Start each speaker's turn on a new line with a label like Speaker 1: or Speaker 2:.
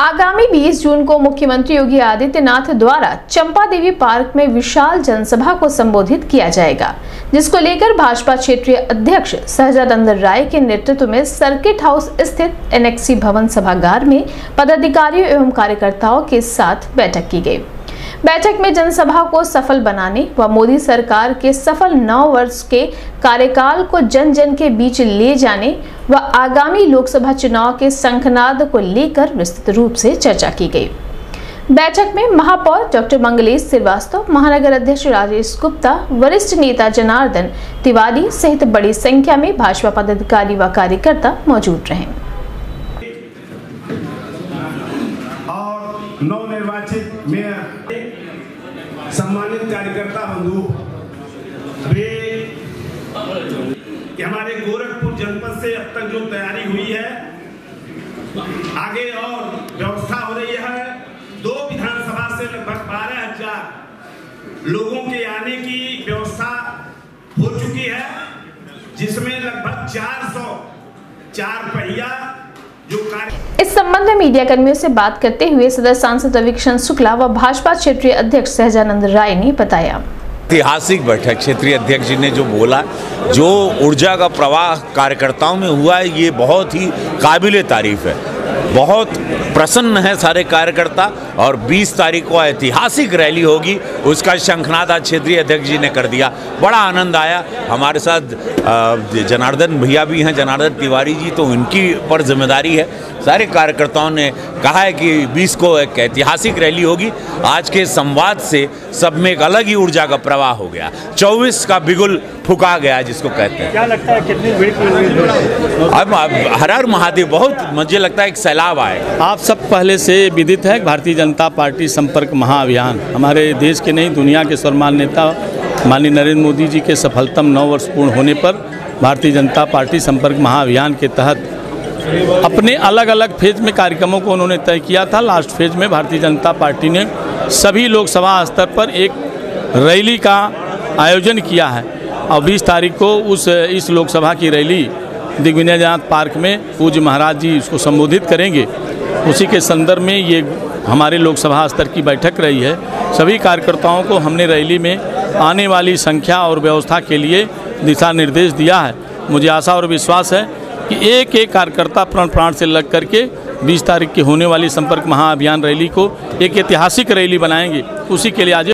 Speaker 1: आगामी 20 जून को मुख्यमंत्री योगी आदित्यनाथ द्वारा चंपा देवी पार्क में विशाल जनसभा को संबोधित किया जाएगा, जिसको लेकर भाजपा क्षेत्रीय अध्यक्ष सहजानंद राय के नेतृत्व में सर्किट हाउस स्थित एनएक्सी भवन सभागार में पदाधिकारियों एवं कार्यकर्ताओं के साथ बैठक की गई। बैठक में जनसभा को सफल बनाने व मोदी सरकार के सफल नौ वर्ष के कार्यकाल को जन जन के बीच ले जाने व आगामी लोकसभा चुनाव के संखनाद को लेकर विस्तृत रूप से चर्चा की गई। बैठक में महापौर डॉक्टर मंगलेश श्रीवास्तव, महानगर अध्यक्ष राजेश गुप्ता, वरिष्ठ नेता जनार्दन तिवारी सहित बड़ी संख्या में भाजपा पदाधिकारी व कार्यकर्ता मौजूद रहे।
Speaker 2: और नवनिर्वाचित मेयर सम्मानित कार्यकर्ता बंधु, वे हमारे गोरखपुर जनपद से अब तक जो तैयारी हुई है, आगे और व्यवस्था हो रही है। दो विधानसभा से लगभग बारह हज़ार लोगों के आने की व्यवस्था हो चुकी है, जिसमें लगभग 400 चार पहिया
Speaker 1: इस संबंध में मीडिया कर्मियों से बात करते हुए सदर सांसद रविकिशन शुक्ला व भाजपा क्षेत्रीय अध्यक्ष सहजानंद राय ने बताया।
Speaker 3: ऐतिहासिक बैठक, क्षेत्रीय अध्यक्ष जी ने जो बोला, जो ऊर्जा का प्रवाह कार्यकर्ताओं में हुआ है, ये बहुत ही काबिल तारीफ़ है। बहुत प्रसन्न है सारे कार्यकर्ता और 20 तारीख को ऐतिहासिक रैली होगी। उसका शंखनाद आज क्षेत्रीय अध्यक्ष जी ने कर दिया। बड़ा आनंद आया। हमारे साथ जनार्दन भैया भी हैं जनार्दन तिवारी जी तो उनकी पर ज़िम्मेदारी है। सारे कार्यकर्ताओं ने कहा है कि 20 को एक ऐतिहासिक रैली होगी। आज के संवाद से सब में एक अलग ही ऊर्जा का प्रवाह हो गया। 24 का बिगुल फुका गया जिसको कहते हैं।
Speaker 4: क्या लगता है कितनी भीड़
Speaker 3: अब अब हर हर महादेव बहुत मुझे लगता है एक सैलाब आए।
Speaker 4: आप सब पहले से विदित है भारतीय जनता पार्टी संपर्क महाअभियान। हमारे देश के नहीं, दुनिया के सर्वमान नेता माननीय नरेंद्र मोदी जी के सफलतम नौ वर्ष पूर्ण होने पर भारतीय जनता पार्टी संपर्क महाअभियान के तहत अपने अलग अलग फ़ेज़ में कार्यक्रमों को उन्होंने तय किया था। लास्ट फ़ेज़ में भारतीय जनता पार्टी ने सभी लोकसभा स्तर पर एक रैली का आयोजन किया है। और 20 तारीख को उस, इस लोकसभा की रैली दिग्विजयनाथ पार्क में पूज्य महाराज जी उसको संबोधित करेंगे। उसी के संदर्भ में ये हमारे लोकसभा स्तर की बैठक रही है। सभी कार्यकर्ताओं को हमने रैली में आने वाली संख्या और व्यवस्था के लिए दिशा निर्देश दिया है। मुझे आशा और विश्वास है कि एक एक कार्यकर्ता प्राण प्राण से लग करके 20 तारीख की होने वाली संपर्क महाअभियान रैली को एक ऐतिहासिक रैली बनाएँगे। उसी के लिए आज